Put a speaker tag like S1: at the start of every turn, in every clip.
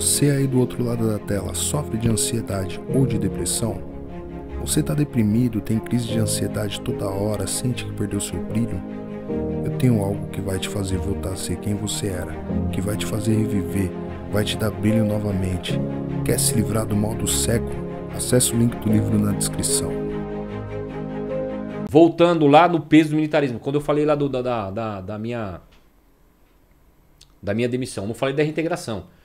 S1: Você aí do outro lado da tela sofre de ansiedade ou de depressão? Você está deprimido, tem crise de ansiedade toda hora, sente que perdeu seu brilho? Eu tenho algo que vai te fazer voltar a ser quem você era, que vai te fazer reviver, vai te dar brilho novamente. Quer se livrar do mal do século? Acesse o link do livro na descrição.
S2: Voltando lá no peso do militarismo, quando eu falei lá do, da, da, da minha da minha demissão, não falei da reintegração.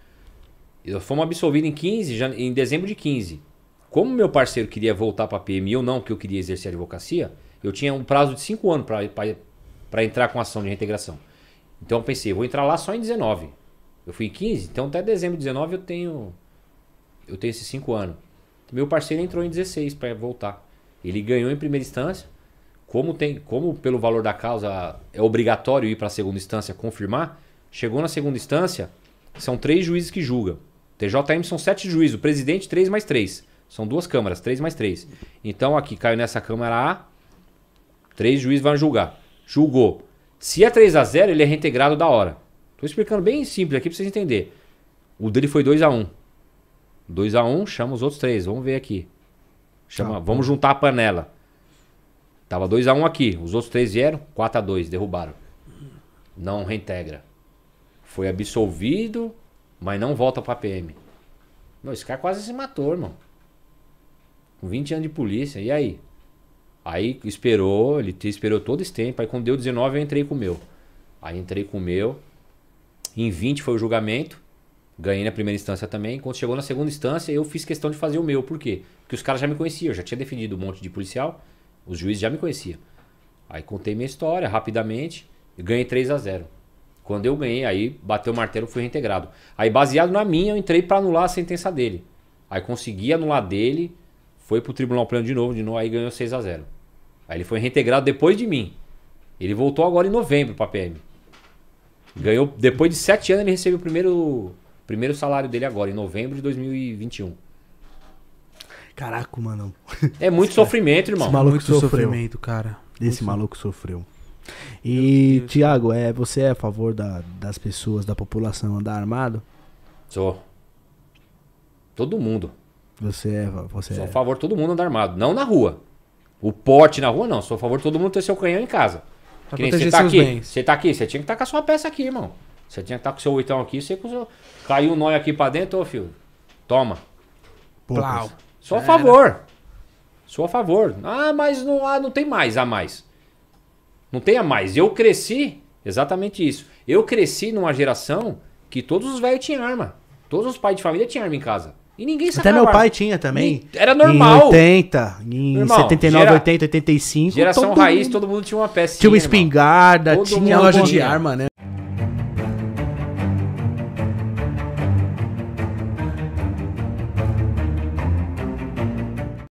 S2: Fomos absolvidos em 15, já, em dezembro de 15. Como meu parceiro queria voltar para a PM e eu não, que eu queria exercer a advocacia, eu tinha um prazo de 5 anos para entrar com ação de reintegração. Então eu pensei, vou entrar lá só em 19. Eu fui em 15, então até dezembro de 19 eu tenho eu tenho esses 5 anos. Meu parceiro entrou em 16 para voltar. Ele ganhou em primeira instância. Como tem, como pelo valor da causa é obrigatório ir para a segunda instância confirmar, chegou na segunda instância, são três juízes que julgam. TJM são sete juízes, o presidente 3 mais 3. São duas câmaras, 3 mais 3. Então aqui caiu nessa câmara A, três juízes vão julgar. Julgou. Se é 3 a 0 ele é reintegrado da hora. Tô explicando bem simples aqui para vocês entenderem. O dele foi 2 a 1 2 a 1 chama os outros três. Vamos ver aqui. Chama, tá. Vamos juntar a panela. Tava 2 a 1 aqui. Os outros três vieram. 4 a 2 derrubaram. Não reintegra. Foi absolvido mas não volta pra PM. Meu, esse cara quase se matou, irmão. Com 20 anos de polícia. E aí? Aí esperou, ele esperou todo esse tempo. Aí quando deu 19, eu entrei com o meu. Aí entrei com o meu. Em 20 foi o julgamento. Ganhei na primeira instância também. Quando chegou na segunda instância, eu fiz questão de fazer o meu. Por quê? Porque os caras já me conheciam. Eu já tinha defendido um monte de policial. Os juízes já me conheciam. Aí contei minha história rapidamente. Ganhei 3 a 0 quando eu ganhei, aí bateu o martelo, fui reintegrado. Aí, baseado na minha, eu entrei para anular a sentença dele. Aí consegui anular dele, foi pro tribunal pleno de novo, de novo, aí ganhou 6 a 0 Aí ele foi reintegrado depois de mim. Ele voltou agora em novembro pra PM. Ganhou, depois de 7 anos, ele recebeu o primeiro, primeiro salário dele agora, em novembro de 2021.
S3: Caraca, mano.
S2: É muito sofrimento, irmão.
S3: Esse maluco
S4: muito
S3: sofreu.
S4: sofrimento, cara.
S3: Esse maluco sofreu. E, Tiago, é, você é a favor da, das pessoas, da população andar armado?
S2: Sou. Todo mundo.
S3: Você é. Você
S2: Sou
S3: é.
S2: a favor de todo mundo andar armado. Não na rua. O porte na rua, não. Sou a favor de todo mundo ter seu canhão em casa.
S4: Pra
S2: Que nem você tá aqui.
S4: bens.
S2: Você tá aqui, você tinha que estar com a sua peça aqui, irmão. Você tinha que estar com o seu oitão aqui, você com o seu. Caiu um nóio aqui pra dentro, ô filho. Toma.
S4: Plau.
S2: Sou a
S4: Já
S2: favor. Sou a favor. Ah, mas não, ah, não tem mais a mais. Não tem a mais. Eu cresci, exatamente isso. Eu cresci numa geração que todos os velhos tinham arma. Todos os pais de família tinham arma em casa. E ninguém
S3: Até
S2: sacava
S3: meu pai tinha também.
S2: Era normal.
S3: Em 80, em
S2: Irmão,
S3: 79,
S2: gera-
S3: 80, 85.
S2: Geração
S3: todo
S2: raiz,
S3: mundo
S2: todo mundo tinha uma peça.
S3: Tinha uma espingarda,
S2: Todo
S3: tinha
S4: loja de arma, né?